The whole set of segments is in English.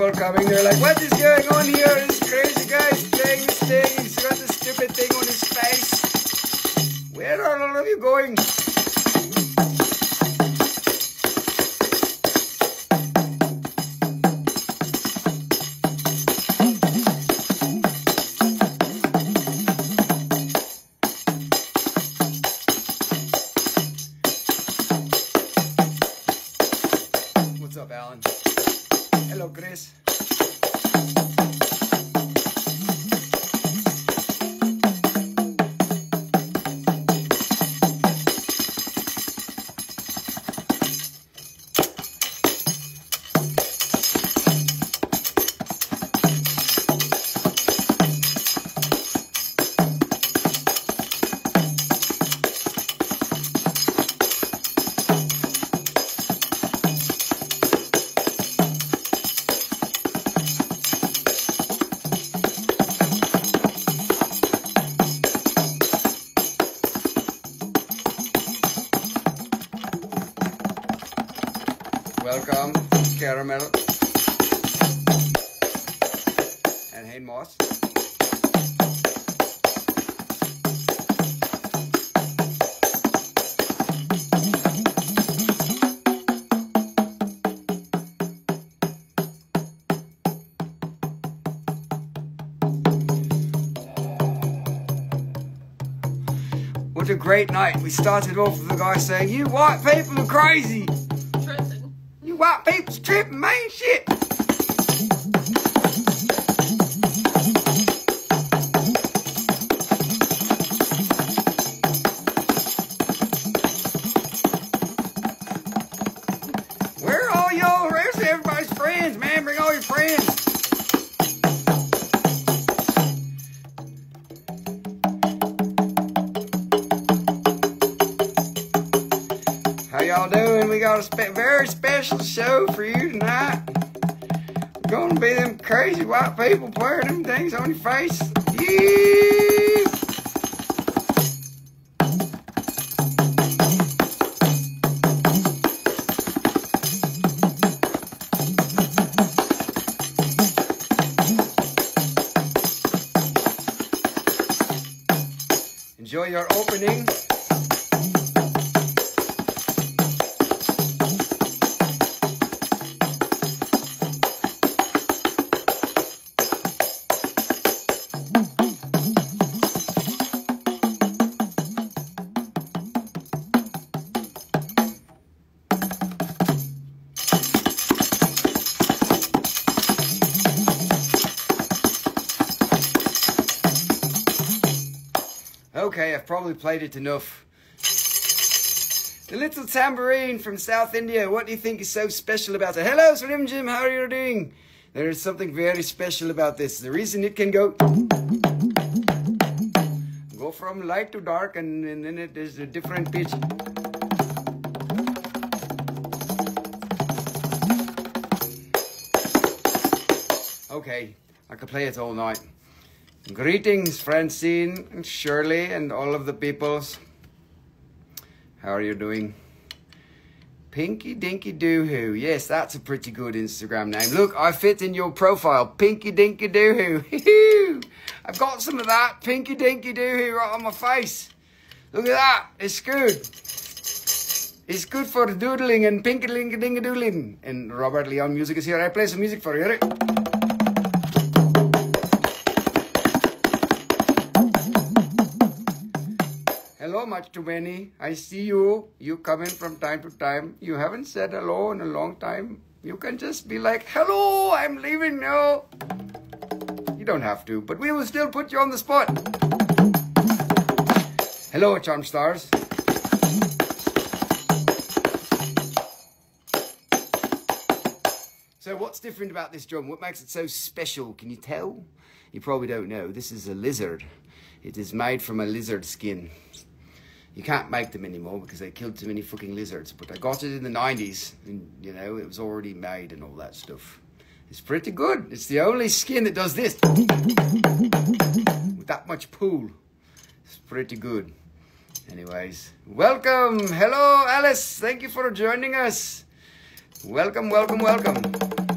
people coming, they're like, what is going on here? This crazy guy is playing this thing. He's got this stupid thing on his face. Where are all of you going? Great night. We started off with a guy saying, You white people are crazy. Tripping. You white people's tripping, man. Very special show for you tonight. Gonna be them crazy white people wearing them things on your face. Yeah. Probably played it enough. The little tambourine from South India, what do you think is so special about it? Hello, Slim Jim, how are you doing? There is something very special about this. The reason it can go go from light to dark and, and then it is a different pitch. Okay, I could play it all night. Greetings, Francine and Shirley and all of the peoples. How are you doing? Pinky Dinky Doo Hoo. Yes, that's a pretty good Instagram name. Look, I fit in your profile. Pinky Dinky Doo Hoo. I've got some of that Pinky Dinky Doo Hoo right on my face. Look at that. It's good. It's good for doodling and pinky dinky dinky doodling. And Robert Leon Music is here. I play some music for you. Hello, much too many. I see you. You come in from time to time. You haven't said hello in a long time. You can just be like, hello, I'm leaving now. You don't have to, but we will still put you on the spot. Hello, Charm Stars. So, what's different about this drum? What makes it so special? Can you tell? You probably don't know. This is a lizard. It is made from a lizard skin. You can't make them anymore because they killed too many fucking lizards. But I got it in the 90s, and you know, it was already made and all that stuff. It's pretty good. It's the only skin that does this with that much pool. It's pretty good. Anyways, welcome. Hello, Alice. Thank you for joining us. Welcome, welcome, welcome.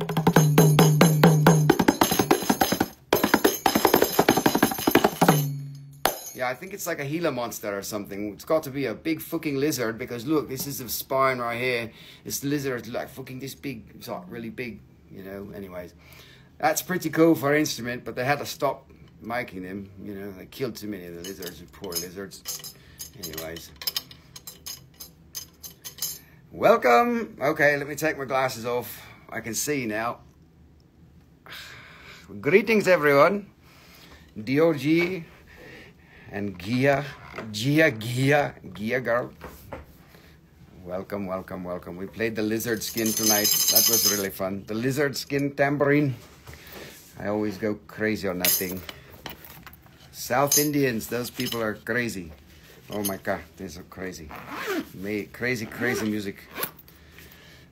I think it's like a Gila monster or something. It's got to be a big fucking lizard because look, this is the spine right here. This lizard is like fucking this big. It's not really big, you know. Anyways, that's pretty cool for an instrument, but they had to stop making them. You know, they killed too many of the lizards. Poor lizards. Anyways. Welcome. Okay, let me take my glasses off. I can see now. Greetings, everyone. DOG and Gia, Gia, Gia, Gia girl. Welcome, welcome, welcome. We played the lizard skin tonight. That was really fun. The lizard skin tambourine. I always go crazy on that thing. South Indians, those people are crazy. Oh my god, they're so crazy. Me, crazy, crazy music.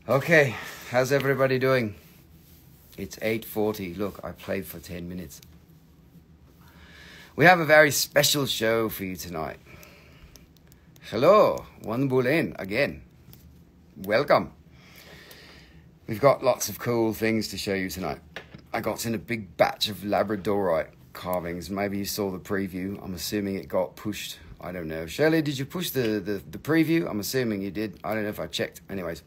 Okay, how's everybody doing? It's 8.40. Look, I played for 10 minutes. We have a very special show for you tonight. Hello, One Bulen again. Welcome. We've got lots of cool things to show you tonight. I got in a big batch of Labradorite carvings. Maybe you saw the preview. I'm assuming it got pushed. I don't know. Shirley, did you push the, the, the preview? I'm assuming you did. I don't know if I checked. Anyways,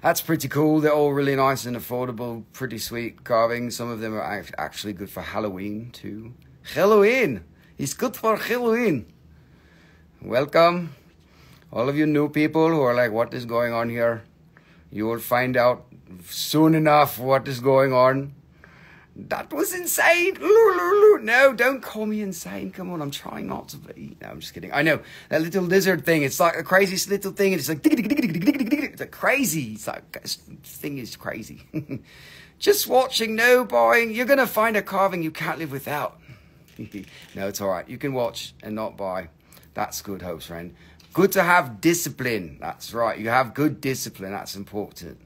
that's pretty cool. They're all really nice and affordable, pretty sweet carvings. Some of them are actually good for Halloween too. Halloween! It's good for Halloween! Welcome. All of you new people who are like, what is going on here? You will find out soon enough what is going on. That was insane. No, don't call me insane. Come on, I'm trying not to be. No, I'm just kidding. I know that little lizard thing. It's like a crazy little thing. It's like it's like crazy. It's like this thing is crazy. just watching, no buying. You're gonna find a carving you can't live without. no, it's all right. You can watch and not buy. That's good, hopes friend. Good to have discipline. That's right. You have good discipline. That's important.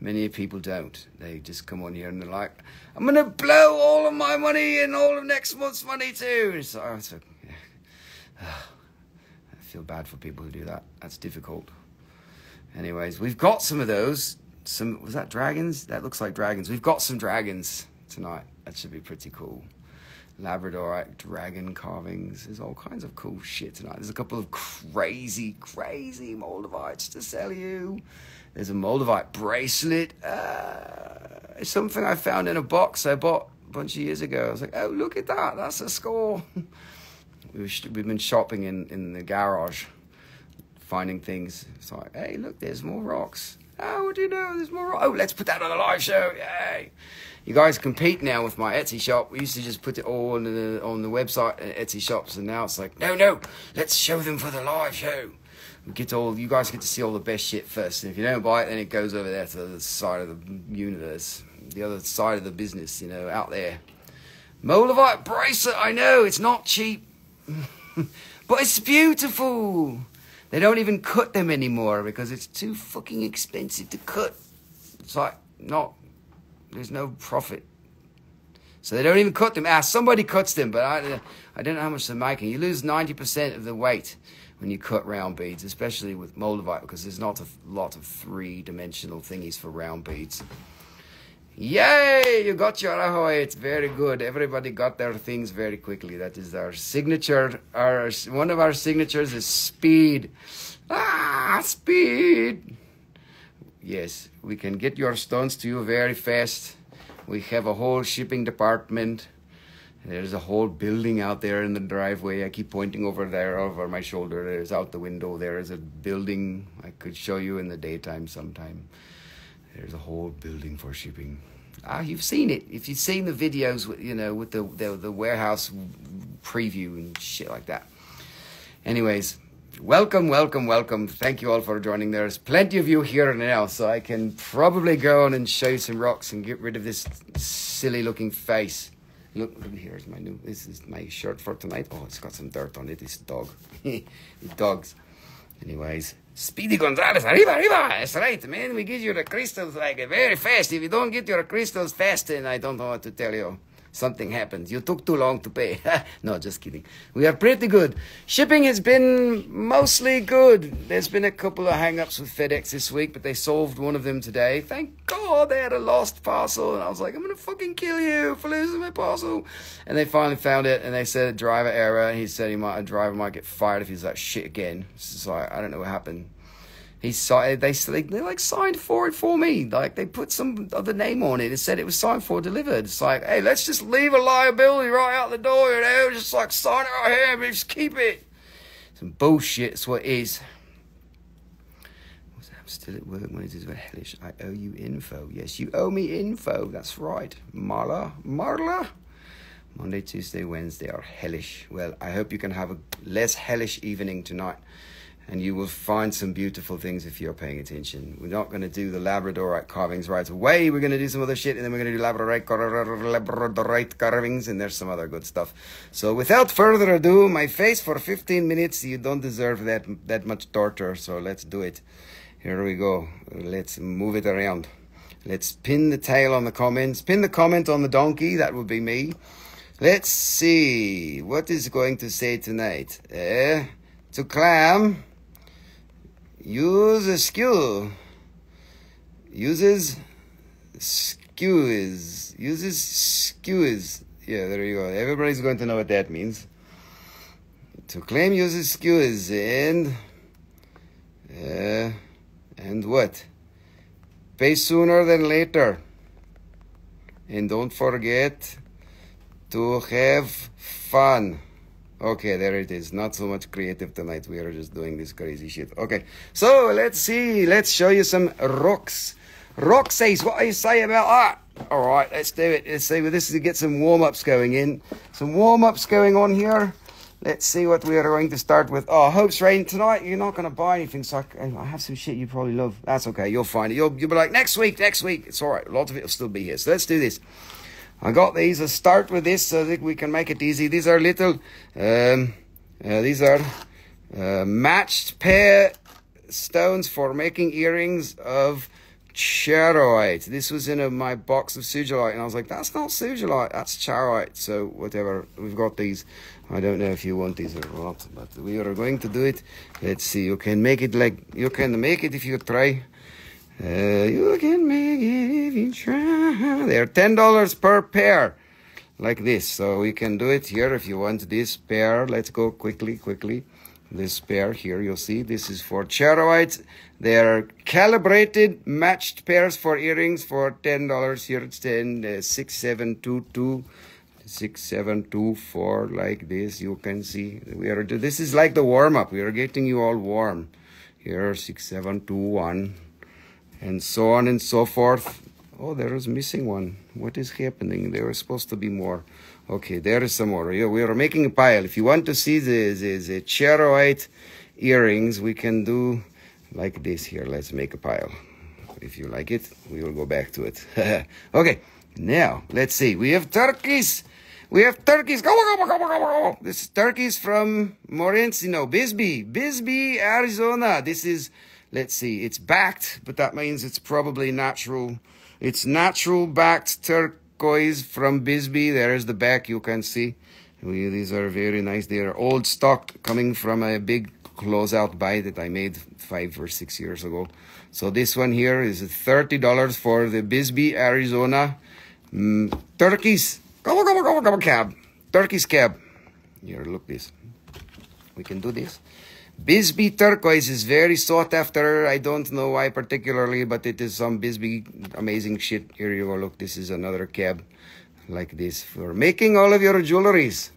Many people don't. They just come on here and they're like, I'm going to blow all of my money and all of next month's money too. So, oh. I feel bad for people who do that. That's difficult. Anyways, we've got some of those. Some was that dragons? That looks like dragons. We've got some dragons tonight. That should be pretty cool. Labradorite dragon carvings. There's all kinds of cool shit tonight. There's a couple of crazy, crazy Moldavites to sell you. There's a Moldavite bracelet. Uh, it's something I found in a box I bought a bunch of years ago. I was like, oh, look at that. That's a score. We've been shopping in, in the garage, finding things. It's like, hey, look, there's more rocks. Oh, what do you know? There's more. Oh, let's put that on the live show. Yay. You guys compete now with my Etsy shop. We used to just put it all on the, on the website Etsy shops, and now it's like, no, no, let's show them for the live show get all you guys get to see all the best shit first. And if you don't buy it, then it goes over there to the side of the universe, the other side of the business, you know, out there. Moldavite bracelet, I know it's not cheap, but it's beautiful. They don't even cut them anymore because it's too fucking expensive to cut. It's like not. There's no profit. So they don't even cut them. Ah, somebody cuts them, but I, I don't know how much they're making. You lose 90% of the weight when you cut round beads, especially with Moldavite, because there's not a lot of three dimensional thingies for round beads. Yay! You got your ahoy. It's very good. Everybody got their things very quickly. That is our signature. Our one of our signatures is speed. Ah, speed. Yes, we can get your stones to you very fast. We have a whole shipping department. There's a whole building out there in the driveway. I keep pointing over there over my shoulder. There's out the window. There is a building I could show you in the daytime sometime. There's a whole building for shipping. Ah, you've seen it. If you've seen the videos, you know, with the, the the warehouse preview and shit like that. Anyways, welcome, welcome, welcome. Thank you all for joining. There's plenty of you here and now, so I can probably go on and show you some rocks and get rid of this silly looking face. Look, look here's my new. This is my shirt for tonight. Oh, it's got some dirt on it. It's dog. dogs. Anyways, Speedy Gonzalez, arriba, arriba. That's right, man. We give you the crystals like very fast. If you don't get your crystals fast, then I don't know what to tell you something happened. You took too long to pay. no, just kidding. We are pretty good. Shipping has been mostly good. There's been a couple of hang-ups with FedEx this week, but they solved one of them today. Thank God they had a lost parcel. And I was like, I'm going to fucking kill you for losing my parcel. And they finally found it, and they said driver error. And he said he might, a driver might get fired if he's that shit again. So I don't know what happened he signed. They they they like signed for it for me. Like they put some other name on it and said it was signed for delivered. It's like, hey, let's just leave a liability right out the door. You know, just like sign it right here, but just keep it. Some bullshit. That's what it is. I'm still at work when it is about hellish. I owe you info. Yes, you owe me info. That's right, Marla. Marla. Monday, Tuesday, Wednesday are hellish. Well, I hope you can have a less hellish evening tonight and you will find some beautiful things if you're paying attention. We're not going to do the Labradorite carvings right away. We're going to do some other shit, and then we're going to do Labradorite, Labradorite carvings, and there's some other good stuff. So without further ado, my face for 15 minutes. You don't deserve that that much torture, so let's do it. Here we go. Let's move it around. Let's pin the tail on the comments. Pin the comment on the donkey. That would be me. Let's see what is going to say tonight. Uh, to clam use skill. Uses skews uses skews yeah there you go. Everybody's going to know what that means. To claim uses skews and uh, and what? Pay sooner than later. And don't forget to have fun Okay, there it is. Not so much creative tonight. We are just doing this crazy shit. Okay, so let's see. Let's show you some rocks. Rock says, what do you say about that? All right, let's do it. Let's see. Well, this is to get some warm ups going in. Some warm ups going on here. Let's see what we are going to start with. Oh, Hope's Rain tonight. You're not going to buy anything, so I, I, have some shit you probably love. That's okay. You'll find it. You'll, you'll be like next week, next week. It's all right. A lot of it will still be here. So let's do this. I got these. I'll start with this so that we can make it easy. These are little, um, uh, these are uh, matched pair stones for making earrings of charoite. This was in a, my box of sugilite, and I was like, that's not sugilite, that's charoite. So whatever, we've got these. I don't know if you want these or not, but we are going to do it. Let's see. You can make it like you can make it if you try. Uh, you can make it if you try. They're ten dollars per pair, like this. So we can do it here if you want this pair. Let's go quickly, quickly. This pair here, you'll see this is for charoite. They are calibrated, matched pairs for earrings for ten dollars. Here it's ten uh, six seven two two six seven two four like this. You can see we are. This is like the warm up. We are getting you all warm. Here six seven two one and so on and so forth. Oh, there is missing one. What is happening? There was supposed to be more. Okay, there is some more. We are making a pile. If you want to see the, the, the charoite earrings, we can do like this here. Let's make a pile. If you like it, we will go back to it. okay, now let's see. We have turkeys. We have turkeys. Go, go, go, go, go, go. This is turkeys from Morencino, Bisbee, Bisbee, Arizona. This is let's see, it's backed, but that means it's probably natural. It's natural backed turquoise from Bisbee. There's the back you can see. We, these are very nice. They are old stock coming from a big closeout buy that I made five or six years ago. So this one here is $30 for the Bisbee, Arizona mm, turkeys. Come on, come on, cab. Turkey's cab. Here, look this. We can do this. Bisbee turquoise is very sought after. I don't know why particularly, but it is some Bisbee amazing shit. Here you go. Look, this is another cab like this for making all of your jewelries.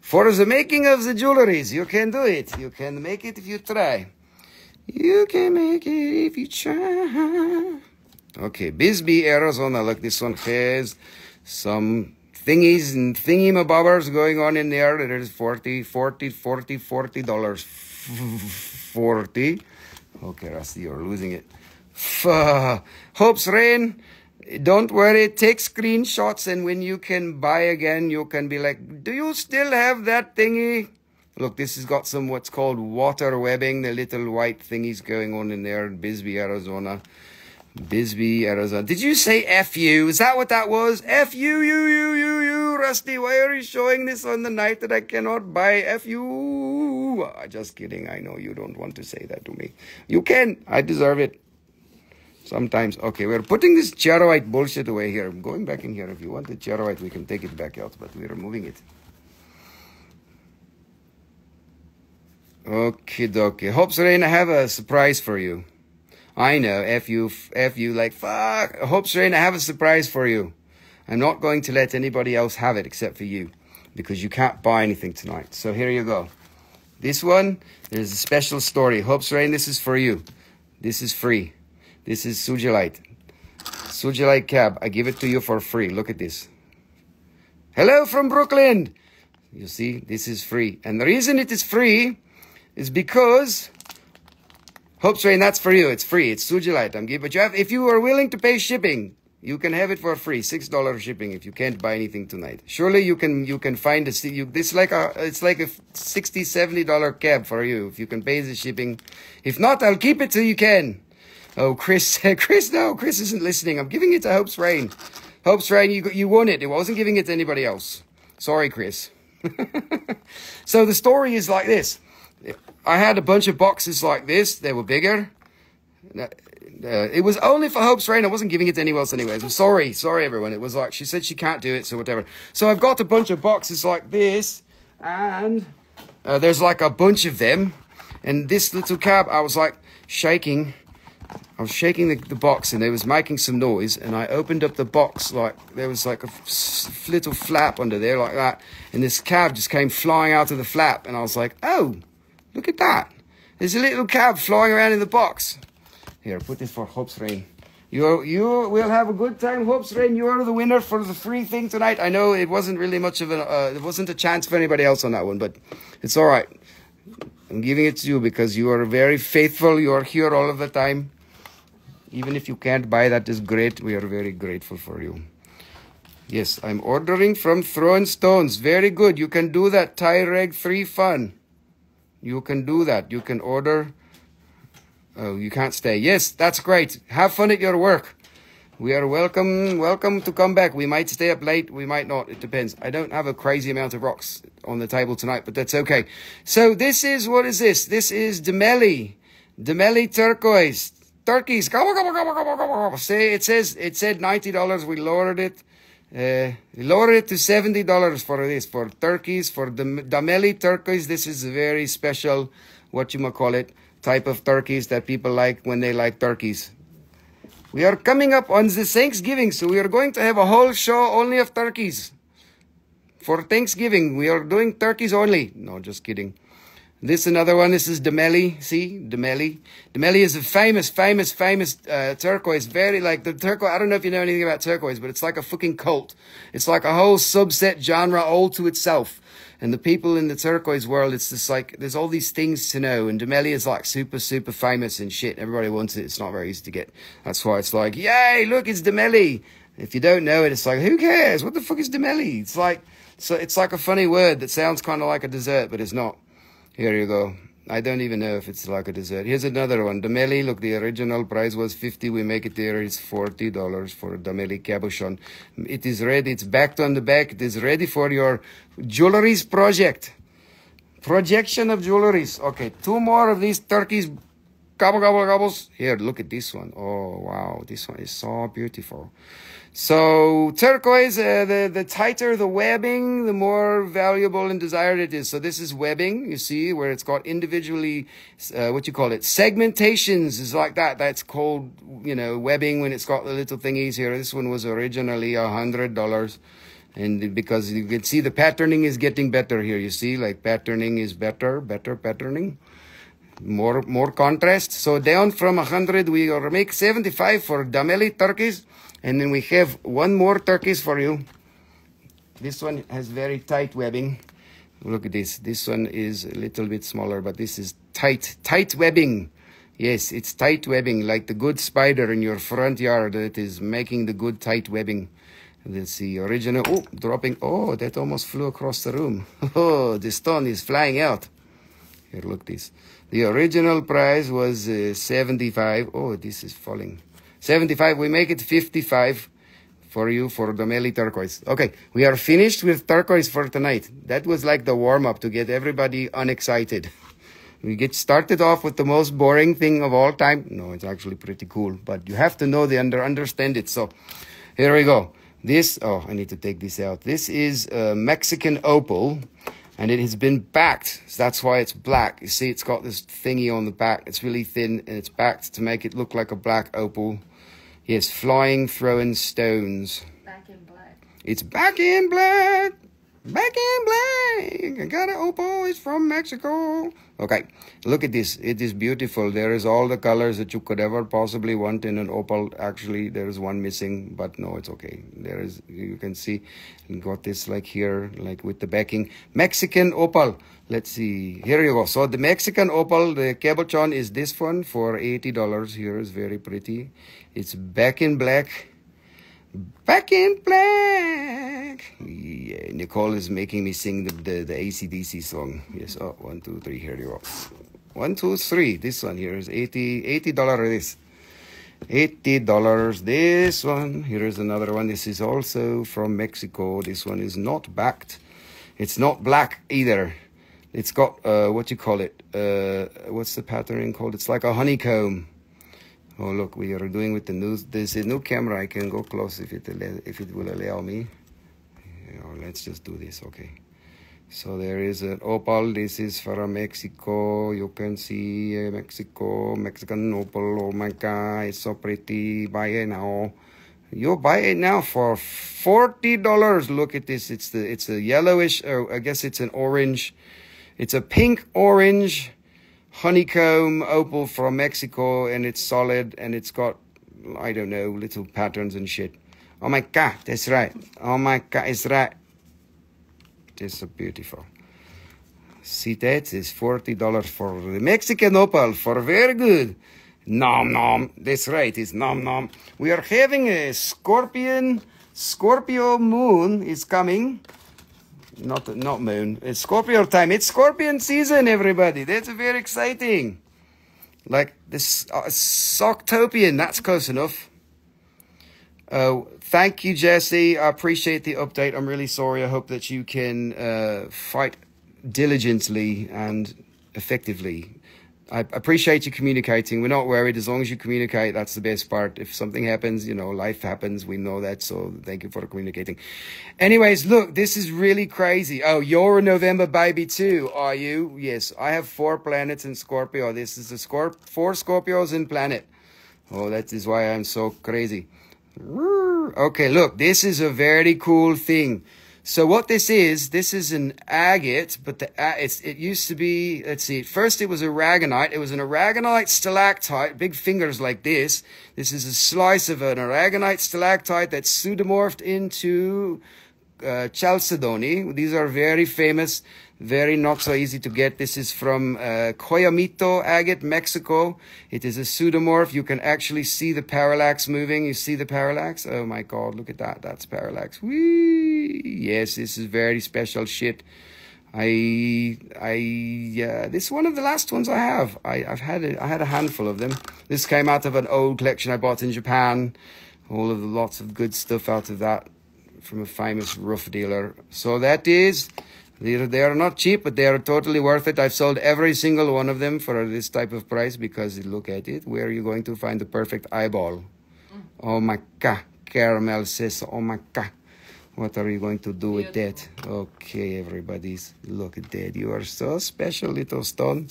For the making of the jewelries, you can do it. You can make it if you try. You can make it if you try. Okay, Bisbee, Arizona. Look, this one has some thingies and thingy-mabobbers going on in there. It is 40, 40, 40, 40 dollars 40. Okay, Rusty, you're losing it. Hope's Rain. Don't worry, take screenshots, and when you can buy again, you can be like, Do you still have that thingy? Look, this has got some what's called water webbing, the little white thingies going on in there in Bisbee, Arizona. Bisbee, Arizona. Did you say FU? Is that what that was? FU, you, you, you, you, Rusty. Why are you showing this on the night that I cannot buy FU? Ah, just kidding. I know you don't want to say that to me. You can. I deserve it. Sometimes. Okay, we're putting this charoite bullshit away here. I'm going back in here. If you want the charoite, we can take it back out, but we're removing it. Okay, dokie. Hope's Rain, I have a surprise for you. I know, F you, F you, like, fuck, Hope's Rain, I have a surprise for you. I'm not going to let anybody else have it except for you because you can't buy anything tonight. So here you go. This one, there's a special story. Hope's Rain, this is for you. This is free. This is Sugilite. Sugilite cab. I give it to you for free. Look at this. Hello from Brooklyn. You see, this is free. And the reason it is free is because Hope's Rain, that's for you. It's free. It's Sugilite. I'm giving, but you have, if you are willing to pay shipping, you can have it for free. Six dollar shipping if you can't buy anything tonight. Surely you can, you can find a, you, this like a, it's like a 60, 70 dollar cab for you if you can pay the shipping. If not, I'll keep it till you can. Oh, Chris, Chris, no, Chris isn't listening. I'm giving it to Hope's Rain. Hope's Rain, you, you won it. It wasn't giving it to anybody else. Sorry, Chris. so the story is like this. I had a bunch of boxes like this. They were bigger. Uh, it was only for Hope's Rain. I wasn't giving it to anyone else anyways. I'm sorry. Sorry, everyone. It was like, she said she can't do it, so whatever. So I've got a bunch of boxes like this, and uh, there's like a bunch of them. And this little cab, I was like shaking. I was shaking the, the box and it was making some noise. And I opened up the box like there was like a little flap under there like that. And this cab just came flying out of the flap. And I was like, oh, look at that. There's a little cab flying around in the box. Here, put this for Hope's Rain. You you will have a good time, Hope's Rain. You are the winner for the free thing tonight. I know it wasn't really much of a uh, it wasn't a chance for anybody else on that one, but it's all right. I'm giving it to you because you are very faithful. You are here all of the time. Even if you can't buy that is great. We are very grateful for you. Yes, I'm ordering from Throwin' Stones. Very good. You can do that. Tyreg 3 Fun. You can do that. You can order. Oh, you can't stay. Yes, that's great. Have fun at your work. We are welcome, welcome to come back. We might stay up late, we might not. It depends. I don't have a crazy amount of rocks on the table tonight, but that's okay. So this is what is this? This is Damele, Damele turquoise turkeys. Gobble, gobble, gobble, gobble, gobble, gobble. Say, it says, it said $90. We lowered it. Uh, we lowered it to $70 for this, for turkeys, for the Damele turkeys. This is a very special, what you might call it, type of turkeys that people like when they like turkeys. We are coming up on the Thanksgiving, so we are going to have a whole show only of turkeys. For Thanksgiving, we are doing turkeys only. No, just kidding. This another one. This is Damele. See, Damele. Damele is a famous, famous, famous uh, turquoise. Very like the turquoise. I don't know if you know anything about turquoise, but it's like a fucking cult. It's like a whole subset genre all to itself. And the people in the turquoise world, it's just like there's all these things to know. And Damele is like super, super famous and shit. Everybody wants it. It's not very easy to get. That's why it's like, yay, look, it's Damele. If you don't know it, it's like, who cares? What the fuck is Damele? It's like, so it's like a funny word that sounds kind of like a dessert, but it's not. Here you go. I don't even know if it's like a dessert. Here's another one. Damele, look, the original price was 50 We make it there. It's $40 for Damele cabochon. It is ready. It's backed on the back. It is ready for your jewelries project. Projection of jewelries. Okay, two more of these turkeys. Gobble, gobble, gobbles. Here, look at this one. Oh, wow. This one is so beautiful. So turquoise, uh, the, the tighter the webbing, the more valuable and desired it is. So this is webbing, you see, where it's got individually, uh, what you call it, segmentations is like that. That's called, you know, webbing when it's got the little thingies here. This one was originally a hundred dollars. And because you can see the patterning is getting better here, you see, like patterning is better, better patterning more more contrast. So down from 100, we make 75 for Damele turkeys. And then we have one more turkeys for you. This one has very tight webbing. Look at this. This one is a little bit smaller, but this is tight, tight webbing. Yes, it's tight webbing, like the good spider in your front yard that is making the good tight webbing. Let's see, original, oh, dropping, oh, that almost flew across the room. Oh, the stone is flying out. Here, look this. The original price was uh, 75. Oh, this is falling. 75. We make it 55 for you for the Meli turquoise. Okay, we are finished with turquoise for tonight. That was like the warm up to get everybody unexcited. We get started off with the most boring thing of all time. No, it's actually pretty cool, but you have to know the under understand it. So here we go. This, oh, I need to take this out. This is a Mexican opal and it has been backed. So that's why it's black. You see, it's got this thingy on the back. It's really thin and it's backed to make it look like a black opal. Yes, flying, throwing stones. Back in black. It's back in black. Back in black. I got an opal. It's from Mexico. Okay, look at this. It is beautiful. There is all the colors that you could ever possibly want in an opal. Actually, there is one missing, but no, it's okay. There is, you can see, got this like here, like with the backing. Mexican opal. Let's see. Here you go. So the Mexican opal, the cabochon is this one for $80. Here is very pretty. It's back in black. Back in black. Yeah, Nicole is making me sing the, the, the ACDC song. Yes, oh, one, two, three, here you go. One, two, three. This one here is 80 $80 this. $80 this one. Here is another one. This is also from Mexico. This one is not backed. It's not black either. It's got, uh, what you call it? Uh, what's the patterning called? It's like a honeycomb. Oh look, we are doing with the new. There's a new camera. I can go close if it if it will allow me. let's just do this. Okay. So there is an opal. This is from Mexico. You can see uh, Mexico, Mexican opal. Oh my God, it's so pretty. Buy it now. You buy it now for forty dollars. Look at this. It's the it's a yellowish. Oh, I guess it's an orange. It's a pink orange honeycomb opal from Mexico, and it's solid, and it's got I don't know little patterns and shit. Oh my God, that's right. Oh my God, it's right. It's so beautiful. See that? It's forty dollars for the Mexican opal for very good. Nom nom. That's right. It's nom nom. We are having a scorpion. Scorpio moon is coming. Not not moon. It's Scorpio time. It's scorpion season, everybody. That's very exciting. Like this uh, Soctopian. That's close enough. Uh, thank you, Jesse. I appreciate the update. I'm really sorry. I hope that you can uh, fight diligently and effectively. I appreciate you communicating. We're not worried as long as you communicate. That's the best part. If something happens, you know, life happens. We know that. So thank you for communicating. Anyways, look, this is really crazy. Oh, you're a November baby too, are you? Yes, I have four planets in Scorpio. This is the Scorp four Scorpios in planet. Oh, that is why I'm so crazy. Okay, look, this is a very cool thing. So what this is, this is an agate, but the it's, it used to be, let's see, first it was aragonite. It was an aragonite stalactite, big fingers like this. This is a slice of an aragonite stalactite that's pseudomorphed into uh, chalcedony. These are very famous very not so easy to get. This is from uh, Coyamito agate, Mexico. It is a pseudomorph. You can actually see the parallax moving. You see the parallax? Oh my God, look at that. That's parallax. Whee! Yes, this is very special shit. I, I, uh, this is one of the last ones I have. I, I've had, a, I had a handful of them. This came out of an old collection I bought in Japan. All of the lots of good stuff out of that from a famous rough dealer. So that is they are, they are not cheap, but they are totally worth it. I've sold every single one of them for this type of price because look at it. Where are you going to find the perfect eyeball? Mm. Oh my God. Caramel says, oh my God. What are you going to do with that? Okay, everybody's look at that. You are so special, little stone.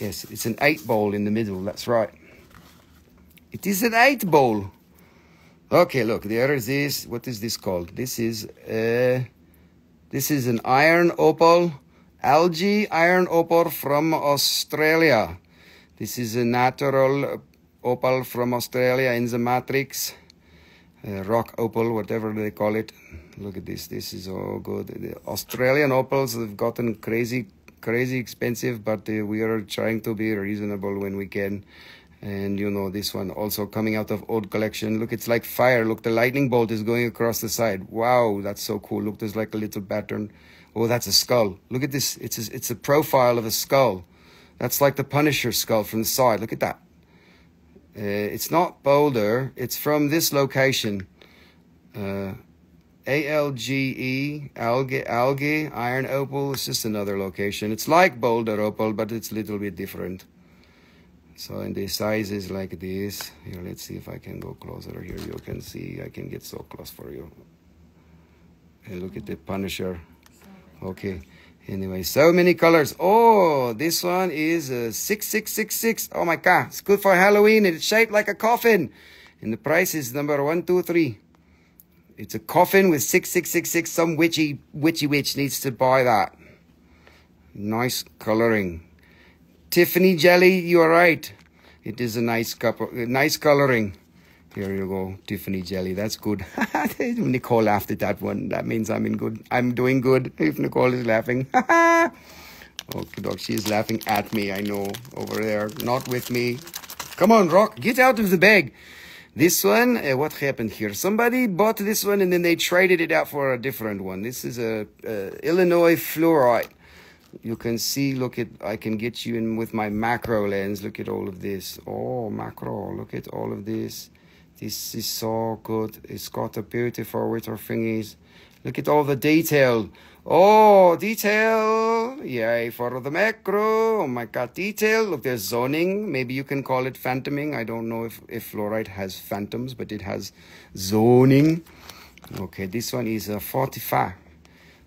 Yes, it's an eight ball in the middle. That's right. It is an eight ball. Okay, look, there is this. What is this called? This is uh, this is an iron opal, algae iron opal from Australia. This is a natural opal from Australia in the matrix. Uh, rock opal, whatever they call it. Look at this. This is all good. The Australian opals have gotten crazy, crazy expensive, but uh, we are trying to be reasonable when we can. And you know this one also coming out of old collection. Look it's like fire. Look the lightning bolt is going across the side. Wow that's so cool. Look there's like a little pattern. Oh that's a skull. Look at this. It's a, it's a profile of a skull. That's like the punisher skull from the side. Look at that uh, it's not boulder it's from this location uh, ALGE, algae, algae, iron opal, it's just another location. It's like boulder opal, but it's a little bit different. So in the sizes like this, here, let's see if I can go closer here. You can see, I can get so close for you. And look at the Punisher. Okay. Anyway, so many colors. Oh, this one is a 6666. Oh my God. It's good for Halloween. It's shaped like a coffin. And the price is number one, two, three. It's a coffin with 6666. Some witchy, witchy witch needs to buy that. Nice coloring. Tiffany jelly, you are right. It is a nice cup, of, nice coloring. Here you go, Tiffany jelly. That's good. Nicole laughed at that one. That means I'm in good. I'm doing good. If Nicole is laughing, okay, dog. She is laughing at me. I know over there, not with me. Come on, Rock, get out of the bag. This one, uh, what happened here? Somebody bought this one and then they traded it out for a different one. This is a, a Illinois fluorite you can see look at I can get you in with my macro lens look at all of this oh macro look at all of this this is so good. It's got a beautiful our thingies. Look at all the detail. Oh detail. Yay for the macro. Oh my god detail. Look there's zoning. Maybe you can call it phantoming. I don't know if if fluorite has phantoms but it has zoning. Okay this one is a 45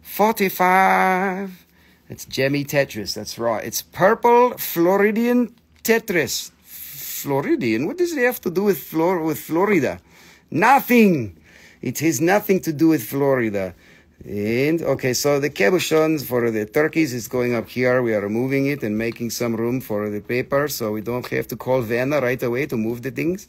45. It's Jemmy Tetris. That's right. It's purple Floridian Tetris. Floridian? What does it have to do with Flor- with Florida? Nothing. It has nothing to do with Florida. And okay, so the cabochons for the turkeys is going up here. We are removing it and making some room for the paper so we don't have to call Vanna right away to move the things.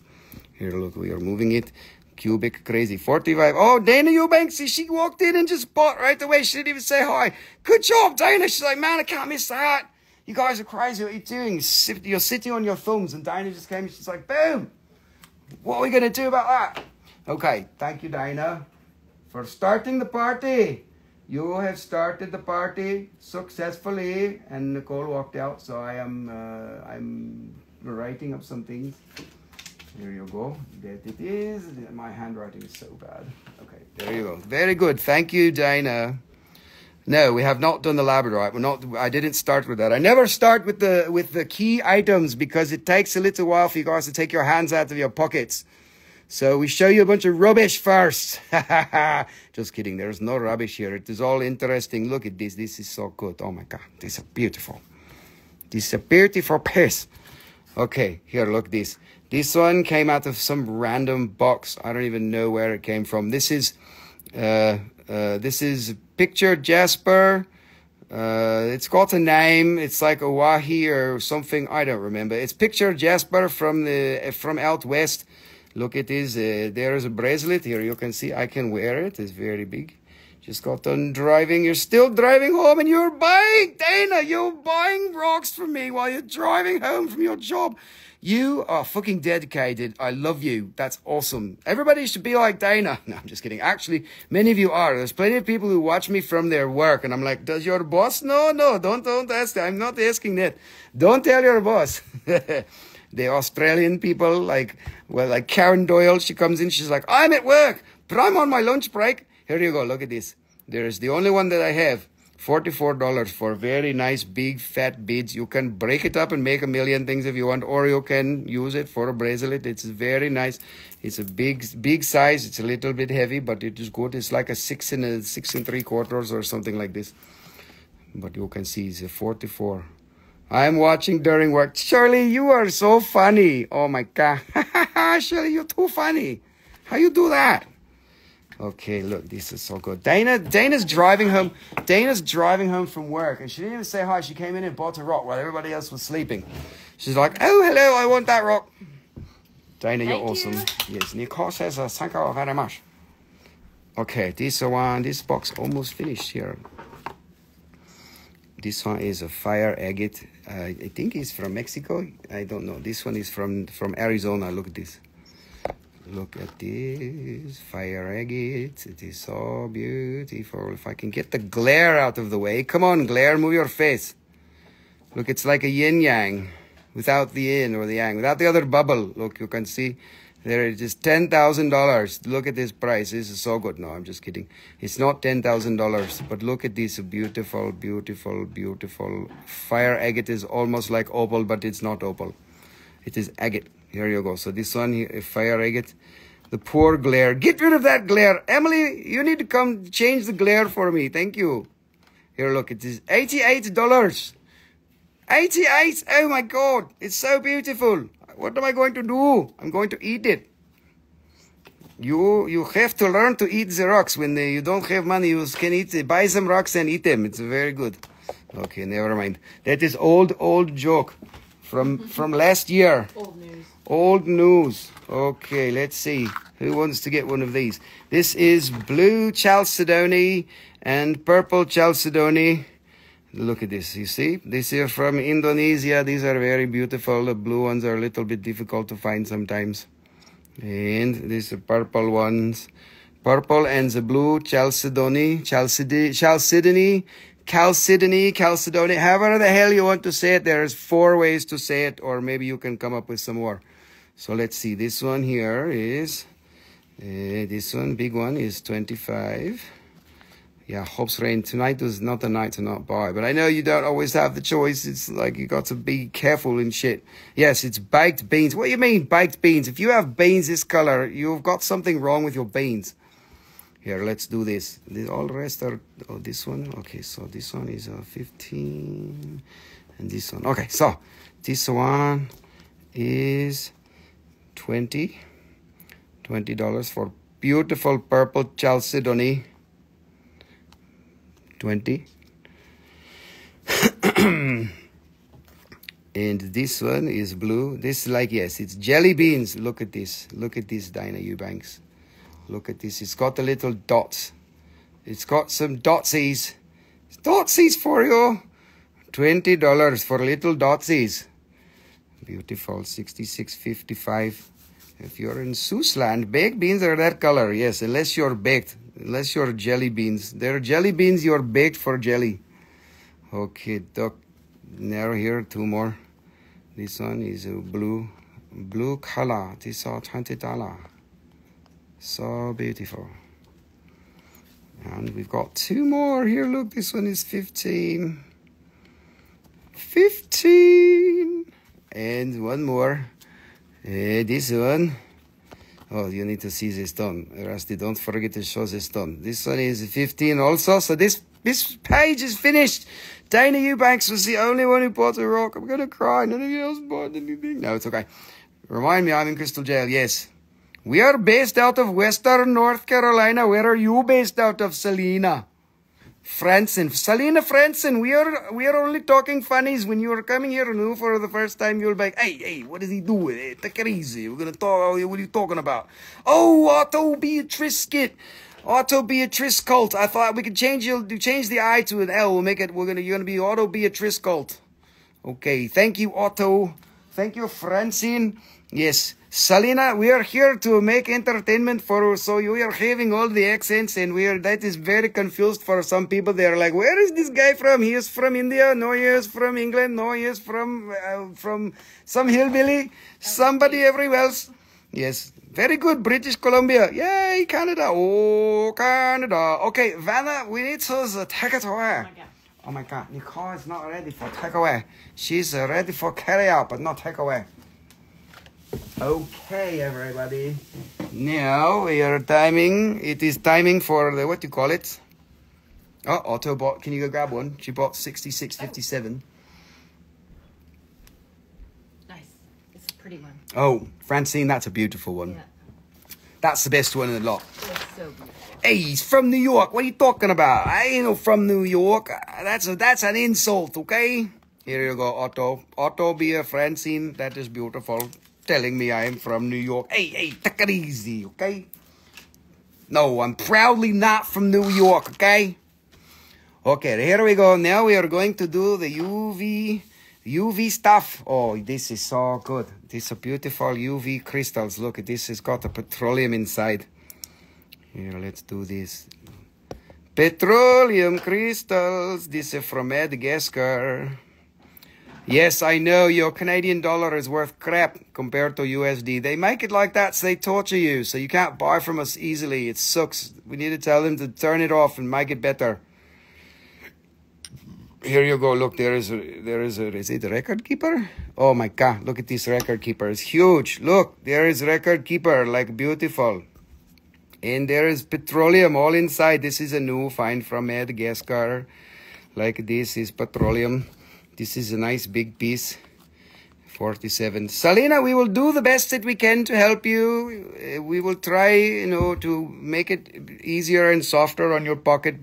Here, look, we are moving it. Cubic crazy 45. Oh, Dana Eubanks, she walked in and just bought right away. She didn't even say hi. Good job, Dana. She's like, man, I can't miss that. You guys are crazy. What are you doing? You're sitting on your thumbs. And Dana just came and she's like, boom. What are we going to do about that? Okay, thank you, Dana for starting the party. You have started the party successfully, and Nicole walked out. So I am uh, I'm writing up some things. Here you go. There it is. My handwriting is so bad. Okay, there you go. Very good. Thank you, Dinah. No, we have not done the labradorite. We're not. I didn't start with that. I never start with the with the key items because it takes a little while for you guys to take your hands out of your pockets. So we show you a bunch of rubbish first. Just kidding. There's no rubbish here. It is all interesting. Look at this. This is so good. Oh my God. This is beautiful. This is a beautiful piece. Okay, here, look this. This one came out of some random box. I don't even know where it came from. This is, uh, uh, this is Picture Jasper. Uh, it's got a name. It's like Owyhee or something. I don't remember. It's Picture Jasper from the, from out west. Look at. Uh, there is a bracelet here. You can see I can wear it. It's very big. Just got done driving. You're still driving home and you're buying, Dana, you're buying rocks for me while you're driving home from your job. You are fucking dedicated. I love you. That's awesome. Everybody should be like Dana. No, I'm just kidding. Actually, many of you are. There's plenty of people who watch me from their work and I'm like, does your boss? No, no, don't, don't ask. I'm not asking that. Don't tell your boss. the Australian people, like, well, like Karen Doyle, she comes in, she's like, I'm at work, but I'm on my lunch break. Here you go, look at this. There's the only one that I have. $44 for very nice big fat beads. You can break it up and make a million things if you want, or you can use it for a bracelet. It's very nice. It's a big, big size. It's a little bit heavy, but it is good. It's like a six and a six and three quarters or something like this. But you can see it's a 44. I'm watching during work. Shirley, you are so funny. Oh my God. Shirley, you're too funny. How you do that? Okay, look, this is so good. Dana, Dana's driving home. Dana's driving home from work, and she didn't even say hi. She came in and bought a rock while everybody else was sleeping. She's like, "Oh, hello, I want that rock." Dana, you're awesome. You. Yes, Nicole says, uh, "Thank you very much." Okay, this one, this box almost finished here. This one is a fire agate. Uh, I think it's from Mexico. I don't know. This one is from from Arizona. Look at this. Look at this fire agate. It is so beautiful. If I can get the glare out of the way. Come on, glare, move your face. Look, it's like a yin yang without the yin or the yang, without the other bubble. Look, you can see there it is ten thousand dollars. Look at this price. This is so good. No, I'm just kidding. It's not ten thousand dollars, but look at this beautiful, beautiful, beautiful fire agate is almost like opal, but it's not opal. It is agate. Here you go. So this one here, fire agate. The poor glare. Get rid of that glare. Emily, you need to come change the glare for me. Thank you. Here, look. It is eighty-eight dollars. 88! Oh my god! It's so beautiful! What am I going to do? I'm going to eat it. You you have to learn to eat the rocks. When you don't have money, you can eat buy some rocks and eat them. It's very good. Okay, never mind. That is old old joke from from last year. Old news. Old news. Okay, let's see. Who wants to get one of these? This is blue chalcedony and purple chalcedony. Look at this. You see? These are from Indonesia. These are very beautiful. The blue ones are a little bit difficult to find sometimes. And these are purple ones. Purple and the blue chalcedony, chalcedony, chalcedony, chalcedony, chalcedony. However the hell you want to say it, there's four ways to say it, or maybe you can come up with some more. So let's see. This one here is, uh, this one, big one, is 25 yeah, Hobbs Rain. Tonight was not the night to not buy. But I know you don't always have the choice. It's like you got to be careful and shit. Yes, it's baked beans. What do you mean baked beans? If you have beans this color, you've got something wrong with your beans. Here, let's do this. The, all rest are, oh, this one. Okay, so this one is uh, 15 and this one. Okay, so this one is 20 $20 for beautiful purple chalcedony 20 and this one is blue. This is like yes it's jelly beans. Look at this. Look at this Dinah Eubanks. Look at this. It's got the little dots. It's got some dotsies. Dotsies for you. $20 for little dotsies. Beautiful. 66.55 if you're in Switzerland, baked beans are that color, yes, unless you're baked, unless you're jelly beans. They're jelly beans, you're baked for jelly. Okay, duck. Now here, two more. This one is a blue, blue color. This is 20 dollar. So beautiful. And we've got two more here. Look, this one is 15. 15. And one more. Uh, this one. Oh, you need to see the stone. Rusty, don't forget to show the stone. This one is 15 also. So this this page is finished. Dana Eubanks was the only one who bought a rock. I'm going to cry. None of you else bought anything. No, it's okay. Remind me, I'm in Crystal Jail. Yes. We are based out of Western North Carolina. Where are you based out of, Selena? Franson, Salina Franson, we are we are only talking funnies. When you are coming here new for the first time, you'll be like, hey, hey, what does he do? Hey, take it easy. We're gonna talk. What are you talking about? Oh, Otto Beatrice skit. Otto Beatrice cult. I thought we could change you change the I to an L. We'll make it. We're gonna you're gonna be Otto Beatrice cult. Okay, thank you, Otto. Thank you, Francine. Yes. Salina, we are here to make entertainment for so you are having all the accents and we are that is very confused for some people. They are like, where is this guy from? He is from India. No, he is from England. No, he is from uh, from some hillbilly. Somebody everywhere else. Yes, very good. British Columbia. Yay, Canada. Oh, Canada. Okay, Vanna, we need to take it away. Oh my God, Nicole is not ready for takeaway. She's uh, ready for carry out, but not takeaway. Okay, everybody. Now we are timing. It is timing for the what do you call it? Oh, Otto bought. Can you go grab one? She bought sixty-six fifty-seven. Nice. It's a pretty one. Oh, Francine, that's a beautiful one. Yeah. That's the best one in the lot. It's so beautiful. Hey, he's from New York. What are you talking about? I ain't no from New York. That's a, that's an insult, okay? Here you go, Otto. Otto, be a Francine. That is beautiful. Telling me I am from New York. Hey, hey, take it easy, okay? No, I'm proudly not from New York, okay? Okay, here we go. Now we are going to do the UV UV stuff. Oh, this is so good. These are beautiful UV crystals. Look, this has got a petroleum inside. Here, let's do this. Petroleum crystals. This is from Madagascar. Yes, I know your Canadian dollar is worth crap compared to USD. They make it like that so they torture you, so you can't buy from us easily. It sucks. We need to tell them to turn it off and make it better. Here you go. Look, there is a, there is a, is it a record keeper? Oh my God, look at this record keeper. It's huge. Look, there is record keeper, like beautiful. And there is petroleum all inside. This is a new find from Madagascar. Like this is petroleum. This is a nice big piece. 47. Salina, we will do the best that we can to help you. Uh, We will try, you know, to make it easier and softer on your pocket.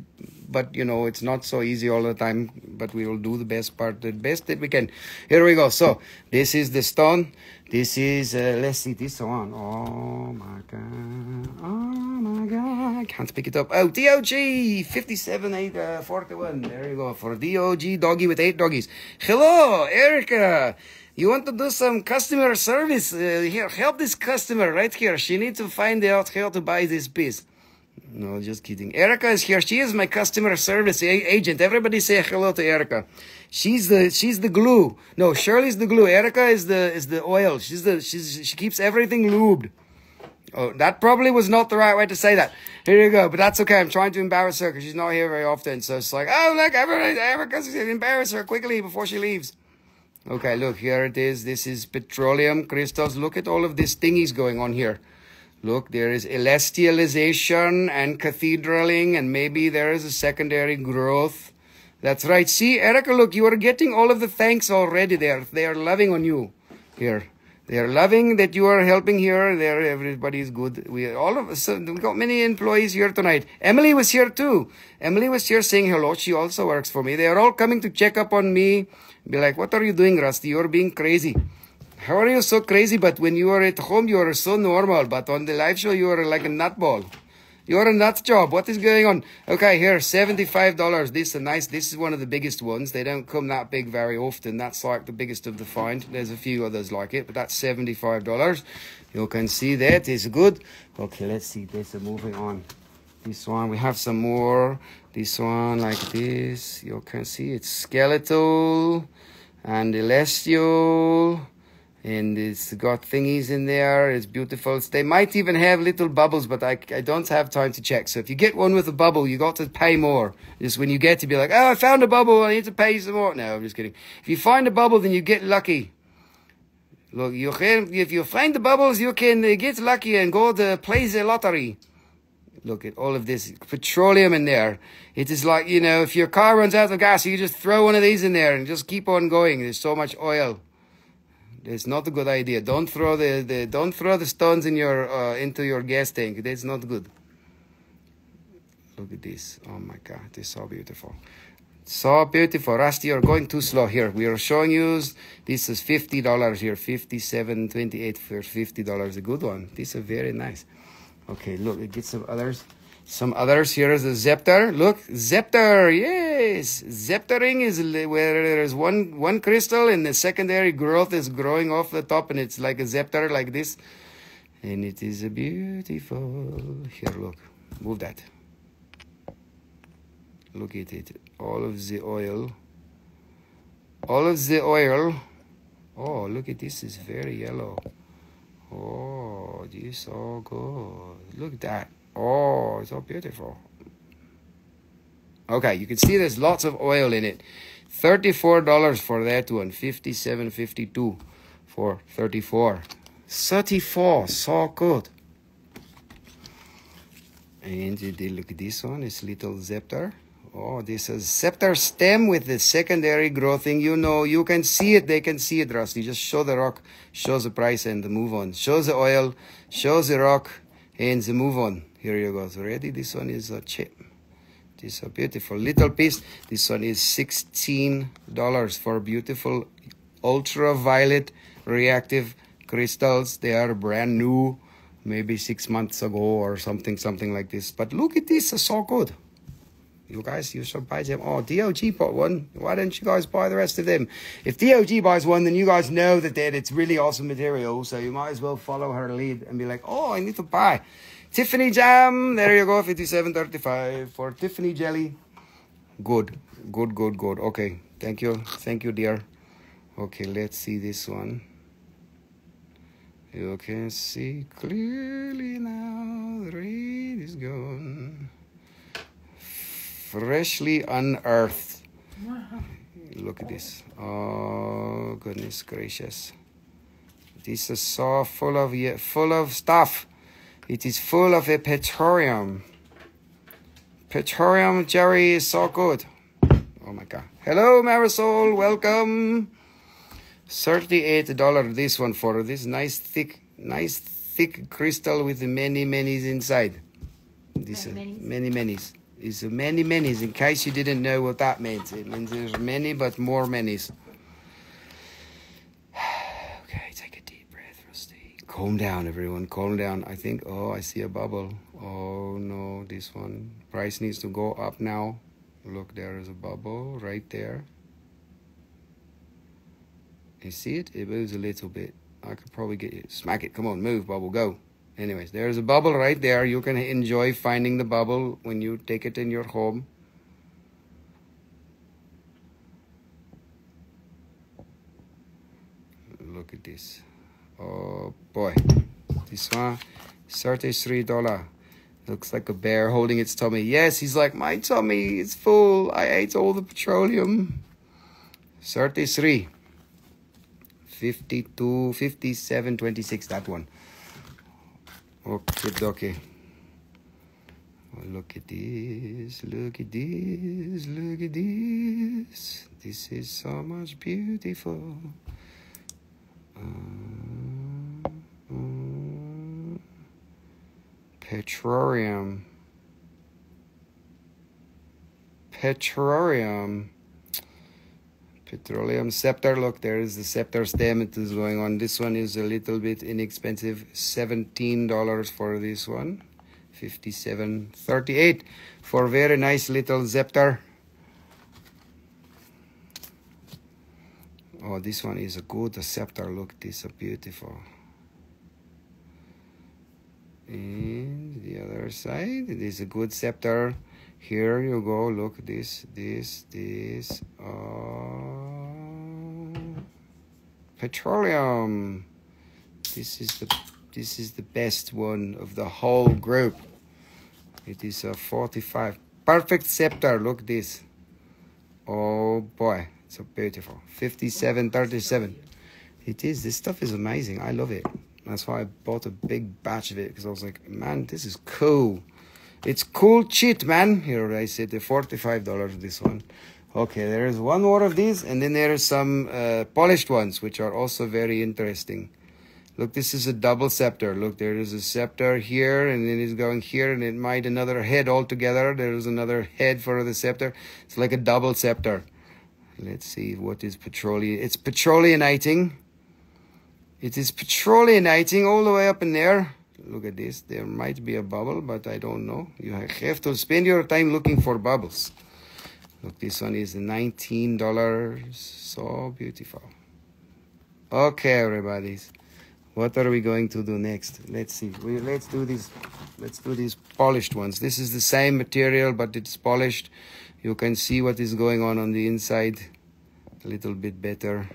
But, you know, it's not so easy all the time. But we will do the best part, the best that we can. Here we go. So, this is the stone. This is, uh, let's see this one. Oh my God. Oh my God. Can't pick it up. Oh, DOG 57, 8, uh, 41. There you go. For DOG doggy with eight doggies. Hello, Erica. You want to do some customer service? Uh, here, help this customer right here. She needs to find out how to buy this piece. No, just kidding. Erica is here. She is my customer service agent. Everybody say hello to Erica. She's the she's the glue. No, Shirley's the glue. Erica is the is the oil. She's the she's she keeps everything lubed. Oh, that probably was not the right way to say that. Here you go. But that's okay. I'm trying to embarrass her because she's not here very often. So it's like, oh look, everybody, Erica's embarrass her quickly before she leaves. Okay, look, here it is. This is petroleum crystals. Look at all of these thingies going on here. Look, there is celestialization and cathedraling, and maybe there is a secondary growth. That's right. See, Erica, look, you are getting all of the thanks already there. They are loving on you here. They are loving that you are helping here. There, everybody is good. We all of us. We got many employees here tonight. Emily was here too. Emily was here saying hello. She also works for me. They are all coming to check up on me. Be like, what are you doing, Rusty? You're being crazy. How are you so crazy? But when you are at home, you are so normal. But on the live show, you are like a nutball. You're a nut job. What is going on? Okay, here, $75. This is a nice, this is one of the biggest ones. They don't come that big very often. That's like the biggest of the find. There's a few others like it, but that's $75. You can see that is good. Okay, let's see this. Moving on. This one, we have some more. This one like this. You can see it's skeletal and celestial and it's got thingies in there. It's beautiful. They might even have little bubbles, but I, I don't have time to check. So if you get one with a bubble, you got to pay more. Just when you get to be like, oh, I found a bubble, I need to pay some more. No, I'm just kidding. If you find a bubble, then you get lucky. Look, you can, if you find the bubbles, you can uh, get lucky and go to play the lottery. Look at all of this petroleum in there. It is like, you know, if your car runs out of gas, you just throw one of these in there and just keep on going. There's so much oil. It's not a good idea. Don't throw the, the don't throw the stones in your uh, into your gas tank. That's not good. Look at this. Oh my God, this is so beautiful. So beautiful. Rusty, you're going too slow here. We are showing you this is fifty dollars here. Fifty-seven twenty-eight for fifty dollars. A good one. This is very nice. Okay, look, get some others. Some others. Here is a Zepter. Look, Zepter. Yes, Zeptering is where there's one one crystal and the secondary growth is growing off the top, and it's like a Zepter like this, and it is a beautiful. Here, look, move that. Look at it. All of the oil. All of the oil. Oh, look at this. It's very yellow. Oh, this is so good. Look at that. Oh, it's so beautiful. Okay, you can see there's lots of oil in it. $34 for that one. 57.52 for 34. 34, so good. And you look at this one, it's little Zepter. Oh, this is Zepter stem with the secondary growthing. You know, you can see it, they can see it, Rusty. Just show the rock, shows the price and the move on. Shows the oil, shows the rock, and the move on. Here you go. Ready? This one is a chip. This is a beautiful little piece. This one is $16 for beautiful ultraviolet reactive crystals. They are brand new, maybe six months ago or something, something like this. But look at this, it's so good. You guys, you should buy them. Oh, DOG bought one. Why don't you guys buy the rest of them? If DOG buys one, then you guys know that it's really awesome material. So you might as well follow her lead and be like, oh, I need to buy. Tiffany Jam, there you go, 57.35 for Tiffany Jelly. Good, good, good, good. Okay, thank you, thank you, dear. Okay, let's see this one. You can see clearly now the rain is gone. Freshly unearthed. Wow. Look at this. Oh, goodness gracious. This is so full of, full of stuff. It is full of a petroleum. Petroleum Jerry is so good. Oh my god. Hello Marisol, welcome. $38 this one for this nice thick nice thick crystal with many many's inside. This Many uh, many many's. It's many many's in case you didn't know what that means. It means there's many but more many's. okay, take a deep breath, Rusty. Calm down, everyone. Calm down. I think, oh, I see a bubble. Oh, no, this one. Price needs to go up now. Look, there is a bubble right there. You see it? It moves a little bit. I could probably get it. Smack it. Come on, move, bubble, go. Anyways, there's a bubble right there. You can enjoy finding the bubble when you take it in your home. Look at this. Oh boy. This one, $33. Looks like a bear holding its tummy. Yes, he's like, my tummy is full. I ate all the petroleum. 33. 52, 57, 26, that one. Okay, dokie. Oh, look at this, look at this, look at this. This is so much beautiful. Um, um, petroleum. Petroleum. Petroleum scepter. Look, there is the scepter stem. It is going on. This one is a little bit inexpensive. $17 for this one. 57.38 for very nice little scepter. Oh, this one is a good scepter. Look, this is beautiful. And the other side, it is a good scepter. Here you go. Look, this, this, this. Oh, petroleum. This is the this is the best one of the whole group. It is a 45. Perfect scepter. Look this. Oh boy, so beautiful. 57, 37. It is. This stuff is amazing. I love it. That's why I bought a big batch of it because I was like, man, this is cool. It's cool cheat, man. Here I said the $45 this one. Okay, there is one more of these, and then there are some uh, polished ones, which are also very interesting. Look, this is a double scepter. Look, there is a scepter here, and then it's going here, and it might another head altogether. There is another head for the scepter. It's like a double scepter. Let's see what is petroleum. It's petroleumizing. It is petroleumizing all the way up in there. Look at this. There might be a bubble, but I don't know. You have to spend your time looking for bubbles. Look, this one is $19. So beautiful. Okay, everybody. What are we going to do next? Let's see. We, let's do these. Let's do these polished ones. This is the same material, but it's polished. You can see what is going on on the inside a little bit better.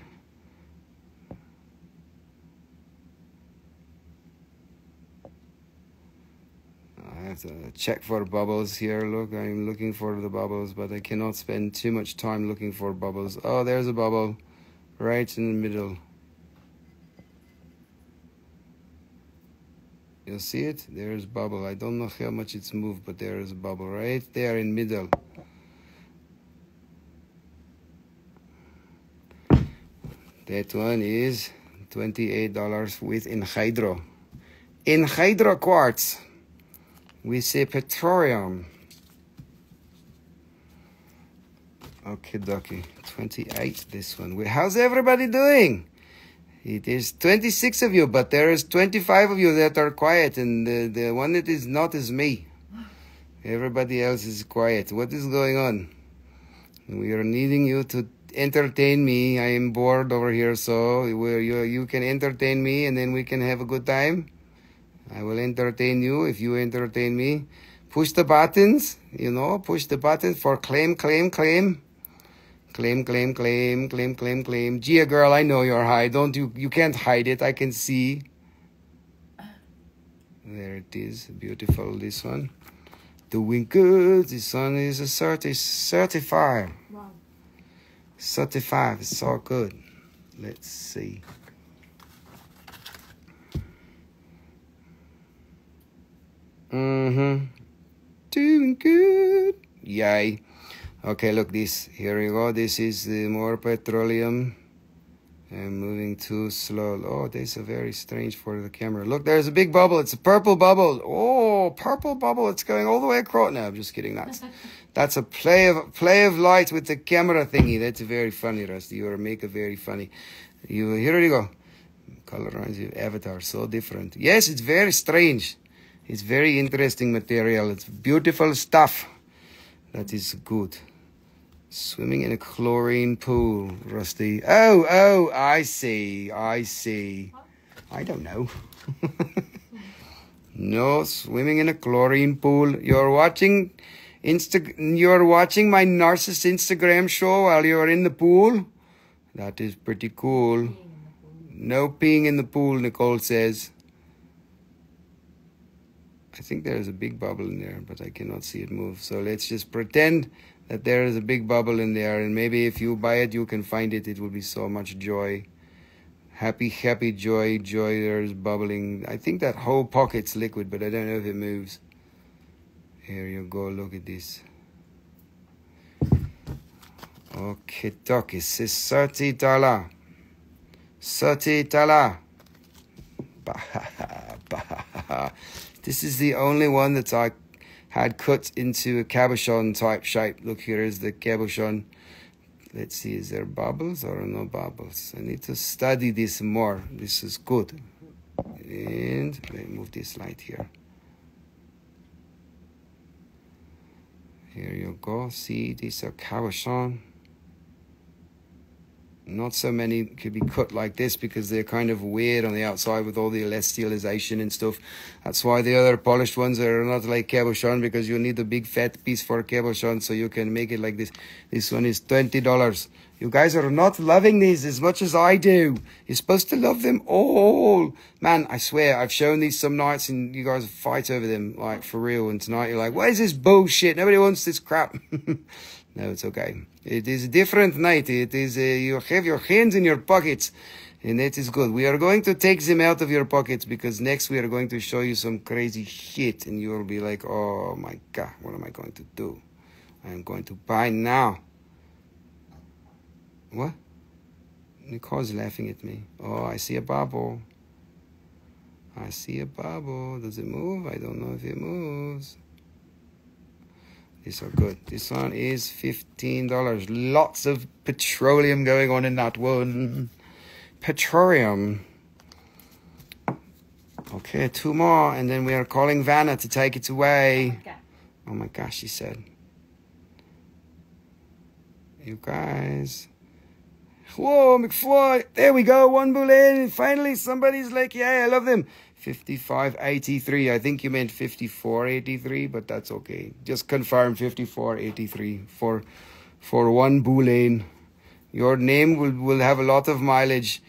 I have to check for bubbles here. Look, I'm looking for the bubbles, but I cannot spend too much time looking for bubbles. Oh, there's a bubble right in the middle. You see it? There's bubble. I don't know how much it's moved, but there is a bubble right there in middle. That one is $28 with enhydro. In hydro quartz, we say petroleum. Okay, dokie. 28, this one. How's everybody doing? It is 26 of you, but there is 25 of you that are quiet, and the, the one that is not is me. Everybody else is quiet. What is going on? We are needing you to entertain me. I am bored over here, so you, you can entertain me, and then we can have a good time. I will entertain you if you entertain me. Push the buttons, you know, push the button for claim, claim, claim. Claim, claim, claim, claim, claim, claim. Gia girl, I know you're high. Don't you you can't hide it. I can see. There it is. Beautiful this one. Doing good. This one is a 30, 35. Wow. 35 is so good. Let's see. Mm-hmm. Doing good. Yay. Okay, look this. Here we go. This is the more petroleum. I'm moving too slow. Oh, this is very strange for the camera. Look, there's a big bubble. It's a purple bubble. Oh, purple bubble. It's going all the way across. No, I'm just kidding. That's that's a play of play of light with the camera thingy. That's very funny, Rusty. You are make it very funny. You here you go. Colorize your avatar. So different. Yes, it's very strange. It's very interesting material. It's beautiful stuff. That is good. Swimming in a chlorine pool, Rusty. Oh, oh, I see. I see. I don't know. no, swimming in a chlorine pool. You're watching Insta you're watching my narcissist Instagram show while you're in the pool? That is pretty cool. No peeing in the pool, Nicole says. I think there is a big bubble in there, but I cannot see it move. So let's just pretend that there is a big bubble in there, and maybe if you buy it, you can find it. It will be so much joy. Happy, happy, joy, joy. There's bubbling. I think that whole pocket's liquid, but I don't know if it moves. Here you go. Look at this. Okay, dokie. C'est sorti tala. Sorti tala. This is the only one that I had cut into a cabochon type shape. Look, here is the cabochon. Let's see, is there bubbles or no bubbles? I need to study this more. This is good. And let me move this light here. Here you go. See, these are cabochon not so many could be cut like this because they're kind of weird on the outside with all the elastization and stuff. That's why the other polished ones are not like cabochon because you need a big fat piece for cabochon so you can make it like this. This one is $20. You guys are not loving these as much as I do. You're supposed to love them all. Man, I swear, I've shown these some nights and you guys fight over them, like for real. And tonight you're like, what is this bullshit? Nobody wants this crap. no, it's okay. It is a different night. It is, uh, you have your hands in your pockets. And that is good. We are going to take them out of your pockets because next we are going to show you some crazy shit. And you will be like, oh my God, what am I going to do? I am going to buy now. What? Nicole's laughing at me. Oh, I see a bubble. I see a bubble. Does it move? I don't know if it moves. These are good. This one is $15. Lots of petroleum going on in that one. Petroleum. Okay, two more, and then we are calling Vanna to take it away. Okay. Oh my gosh, she said. You guys. Whoa, McFly. There we go. One bullet. Finally, somebody's like, yeah, I love them. 5583. I think you meant 5483, but that's okay. Just confirm 5483 for for one boulain. Your name will, will have a lot of mileage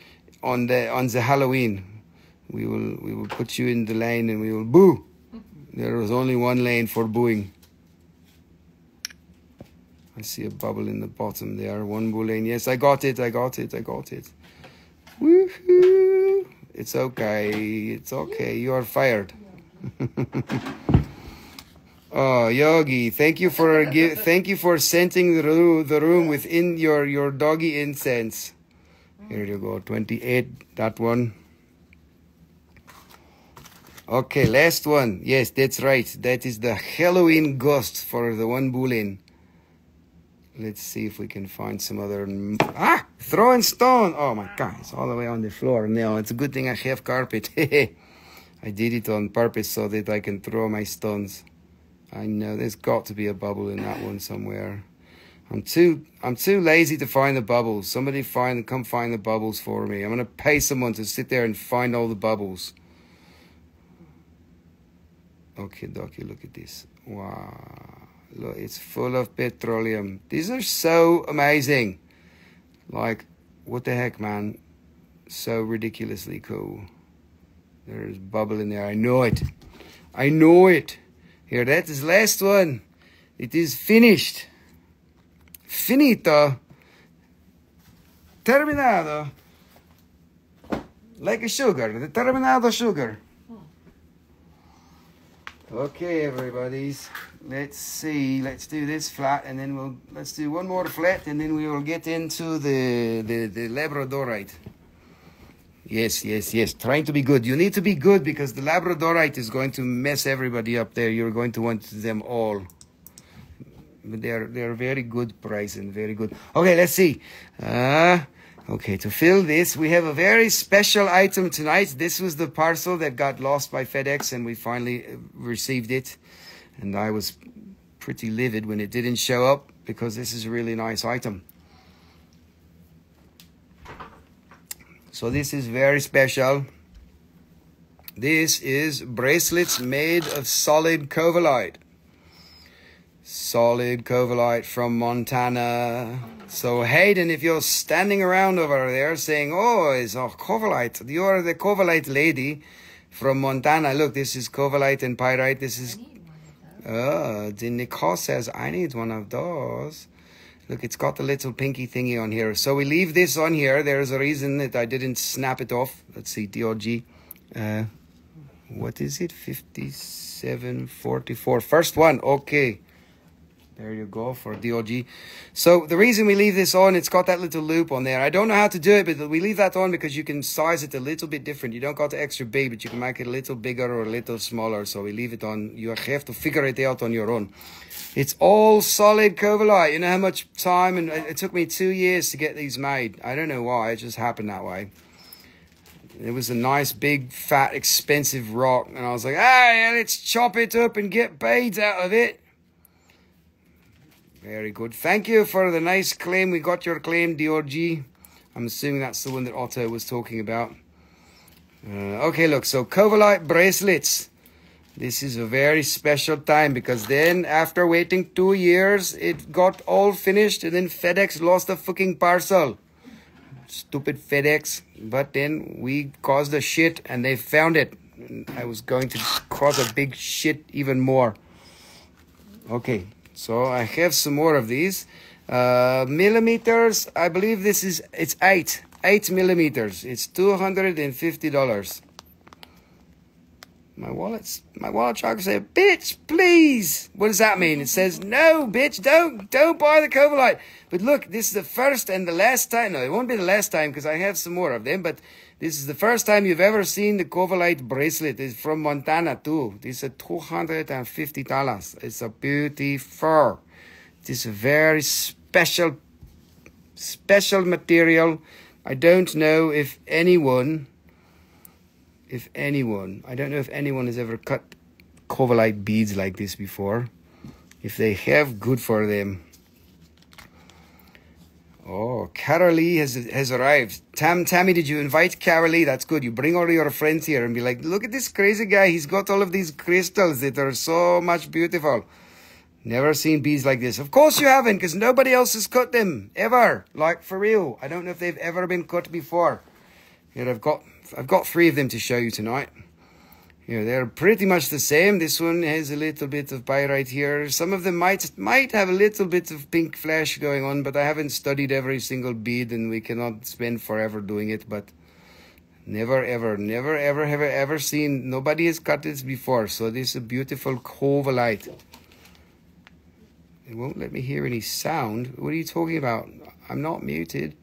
on the on the Halloween. We will we will put you in the lane and we will boo. There was only one lane for booing. I see a bubble in the bottom there. One boulain. Yes, I got it. I got it. I got it. Woohoo! It's okay. It's okay. You are fired. oh, Yogi, thank you for thank you for scenting the room, the room within your your doggy incense. Here you go, twenty eight. That one. Okay, last one. Yes, that's right. That is the Halloween ghost for the one boulain. Let's see if we can find some other. Ah! Throwing stone! Oh my god, it's all the way on the floor. now. it's a good thing I have carpet. I did it on purpose so that I can throw my stones. I know there's got to be a bubble in that one somewhere. I'm too I'm too lazy to find the bubbles. Somebody find come find the bubbles for me. I'm gonna pay someone to sit there and find all the bubbles. Okay, dokie, look at this. Wow. Look, it's full of petroleum. These are so amazing. Like, what the heck, man? So ridiculously cool. There's bubble in there. I know it. I know it. Here, that is last one. It is finished. Finito. Terminado. Like a sugar. The terminado sugar. Hmm. Okay, everybody's. Let's see. Let's do this flat, and then we'll let's do one more flat, and then we will get into the the, the Labradorite. Yes, yes, yes. Trying to be good. You need to be good because the Labradorite is going to mess everybody up there. You're going to want them all. They're they're very good price and very good. Okay, let's see. Uh Okay, to fill this, we have a very special item tonight. This was the parcel that got lost by FedEx, and we finally uh, received it. And I was pretty livid when it didn't show up because this is a really nice item. So this is very special. This is bracelets made of solid covellite. Solid covellite from Montana. So Hayden, if you're standing around over there saying, "Oh, it's a covellite," you are the covellite lady from Montana. Look, this is covellite and pyrite. This is Oh, the Nicole says I need one of those. Look, it's got the little pinky thingy on here. So we leave this on here. There's a reason that I didn't snap it off. Let's see, DOG. Uh, what is it? 5744. First one. Okay. There you go for DOG. So the reason we leave this on, it's got that little loop on there. I don't know how to do it, but we leave that on because you can size it a little bit different. You don't got the extra big, but you can make it a little bigger or a little smaller. So we leave it on. You have to figure it out on your own. It's all solid Covellite. You know how much time and it took me two years to get these made. I don't know why. It just happened that way. It was a nice, big, fat, expensive rock. And I was like, hey, let's chop it up and get beads out of it. Very good. Thank you for the nice claim. We got your claim, DRG. I'm assuming that's the one that Otto was talking about. Uh, okay, look. So, Covellite bracelets. This is a very special time because then, after waiting two years, it got all finished and then FedEx lost the fucking parcel. Stupid FedEx. But then we caused a shit and they found it. I was going to cause a big shit even more. Okay, so I have some more of these. Uh, millimeters, I believe this is, it's eight, eight millimeters. It's $250. My wallet's, my wallet tracker said, bitch, please. What does that mean? It says, no, bitch, don't, don't buy the Covellite. But look, this is the first and the last time. No, it won't be the last time because I have some more of them, but this is the first time you've ever seen the Covellite bracelet. It's from Montana too. This is $250. It's a beauty fur. It is a very special, special material. I don't know if anyone, if anyone, I don't know if anyone has ever cut Covellite beads like this before. If they have, good for them. Oh, Carolee has has arrived. Tam, Tammy, did you invite Carolee? That's good. You bring all your friends here and be like, look at this crazy guy. He's got all of these crystals that are so much beautiful. Never seen beads like this. Of course you haven't, because nobody else has cut them ever. Like for real. I don't know if they've ever been cut before. Here I've got I've got three of them to show you tonight. Yeah, they're pretty much the same. This one has a little bit of pyrite here. Some of them might might have a little bit of pink flash going on, but I haven't studied every single bead, and we cannot spend forever doing it. But never, ever, never, ever have I ever seen. Nobody has cut this before, so this is a beautiful covellite. It won't let me hear any sound. What are you talking about? I'm not muted.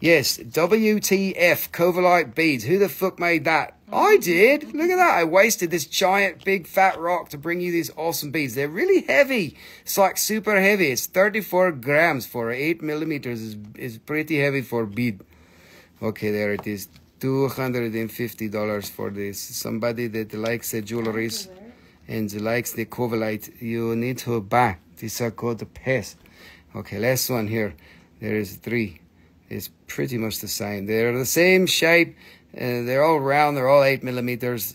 Yes, WTF, Covellite beads. Who the fuck made that? I did. Look at that. I wasted this giant, big, fat rock to bring you these awesome beads. They're really heavy. It's like super heavy. It's 34 grams for 8 millimeters. is is pretty heavy for bead. Okay, there it is. $250 for this. Somebody that likes the jewelries and likes the Covellite, you need to buy. These are called the pest. Okay, last one here. There is three. It's pretty much the same. They're the same shape. Uh, they're all round. They're all eight millimeters.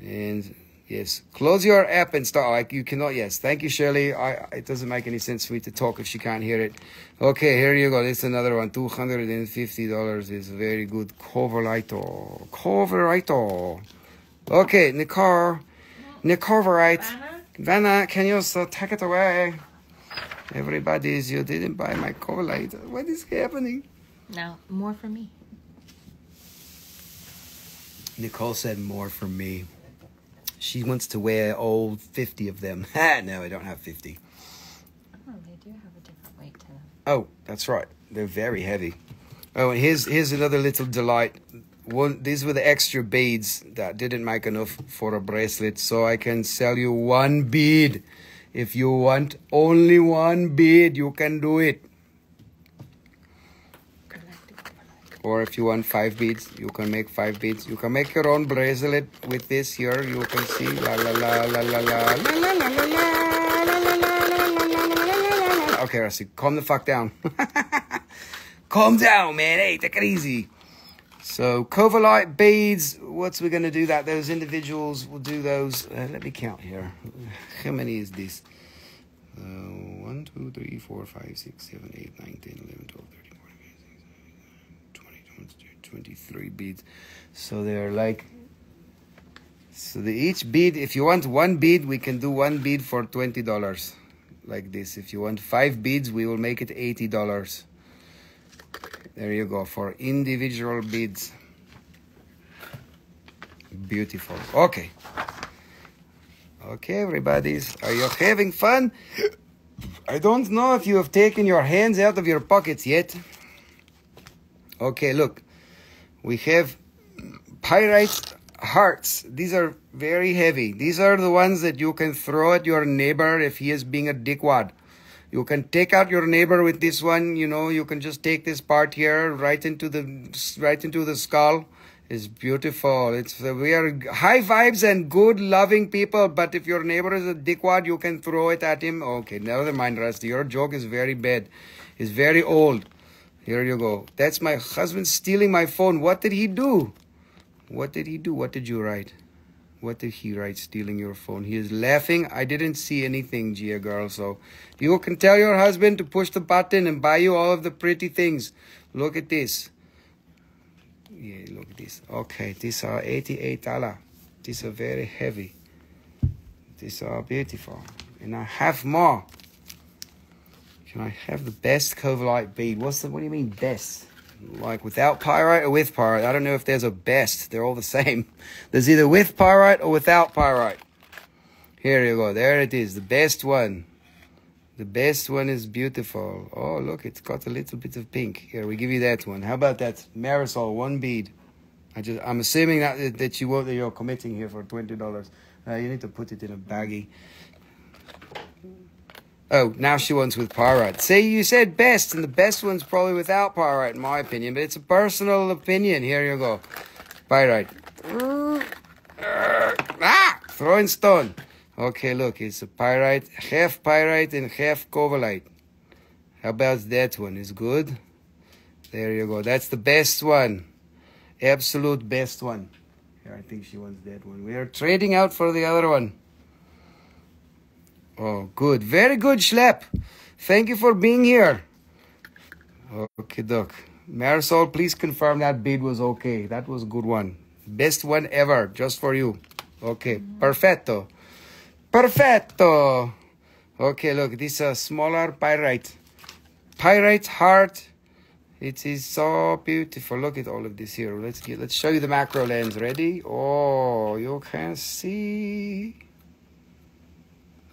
And yes, close your app and start. Like you cannot. Yes, thank you, Shirley. I, it doesn't make any sense for me to talk if she can't hear it. Okay, here you go. This is another one. Two hundred and fifty dollars is very good. Coverlito. Coverlito. Okay, Nicole. Nicoverite. Vanna, can you take it away? Everybody is you didn't buy my Covellite. What is happening? Now, more for me. Nicole said more for me. She wants to wear all 50 of them. Ah, no, I don't have 50. Oh, they do have a different weight to them. Oh, that's right. They're very heavy. Oh, and here's here's another little delight. One, these were the extra beads that didn't make enough for a bracelet, so I can sell you one bead. If you want only one bead, you can do it. Or if you want five beads, you can make five beads. You can make your own bracelet with this here. You can see la la la la la la la la la la la la. Okay, Rusty, calm the fuck down. calm down, man. Hey, take it easy. So Covellite beads. What's we gonna do that? Those individuals will do those. Uh, let me count here. How many is this? Uh, 1, 2, 3, 4, 5, 6, 7, 8, 9, 10, 11, 12, 13, 14, 15, 16, 20, 23 beads. So they're like. So the each bead, if you want one bead, we can do one bead for twenty dollars. like this. If you want five beads, we will make it $80. There you go for individual beads. Beautiful. Okay. Okay, everybody's. Are you having fun? I don't know if you have taken your hands out of your pockets yet. Okay, look. We have pyrite hearts. These are very heavy. These are the ones that you can throw at your neighbor if he is being a dickwad. You can take out your neighbor with this one. You know, you can just take this part here right into the right into the skull. It's beautiful. It's we are high vibes and good, loving people. But if your neighbor is a dickwad, you can throw it at him. Okay, never mind, Rusty. Your joke is very bad. It's very old. Here you go. That's my husband stealing my phone. What did he do? What did he do? What did you write? What did he write stealing your phone? He is laughing. I didn't see anything, Gia girl. So you can tell your husband to push the button and buy you all of the pretty things. Look at this. Yeah, look at this. Okay, these are 88 dollar. These are very heavy. These are beautiful. And I have more. Can I have the best Covellite bead? What's the, what do you mean best? like without pyrite or with pyrite. I don't know if there's a best. They're all the same. There's either with pyrite or without pyrite. Here you go. There it is. The best one. The best one is beautiful. Oh, look, it's got a little bit of pink. Here, we give you that one. How about that? Marisol, one bead. I just, I'm assuming that that you will, that you're committing here for twenty dollars. Uh, you need to put it in a baggie. Oh, now she wants with pyrite. See, you said best, and the best one's probably without pyrite, in my opinion, but it's a personal opinion. Here you go. Pyrite. Ah! Throwing stone. Okay, look, it's a pyrite, half pyrite and half covellite. How about that one? Is good? There you go. That's the best one. Absolute best one. Here, I think she wants that one. We are trading out for the other one. Oh, good. Very good, Schlepp. Thank you for being here. Okay, Doc. Marisol, please confirm that bid was okay. That was a good one. Best one ever, just for you. Okay, perfetto. Perfetto. Okay, look, this is a smaller pyrite. Pyrite heart. It is so beautiful. Look at all of this here. Let's get let's show you the macro lens. Ready? Oh, you can see.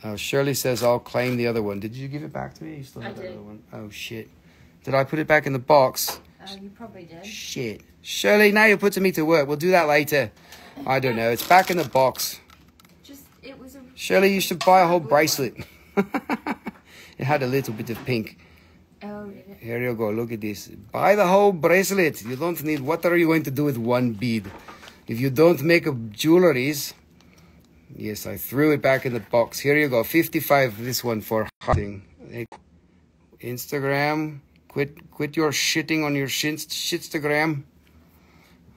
Oh, Shirley says I'll claim the other one. Did you give it back to me? You still have I that did. other one? Oh shit. Did I put it back in the box? Uh, you probably did. Shit. Shirley, now you're putting me to work. We'll do that later. I don't know. It's back in the box. Just it was a. Shirley, you should buy a whole bracelet. it had a little bit of pink. Oh, Here you go. Look at this. Buy the whole bracelet. You don't need. What are you going to do with one bead? If you don't make a jewelries. Yes, I threw it back in the box. Here you go. 55. This one for hunting. Instagram. Quit. Quit your shitting on your shit, shitstagram.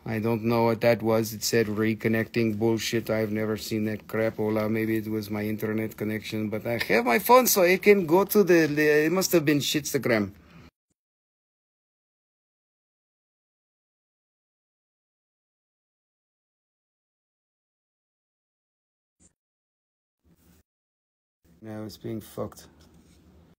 I don't know what that was. It said reconnecting bullshit. I've never seen that crap. Ola, maybe it was my internet connection, but I have my phone, so it can go to the. the it must have been shitstagram. No, it's being fucked.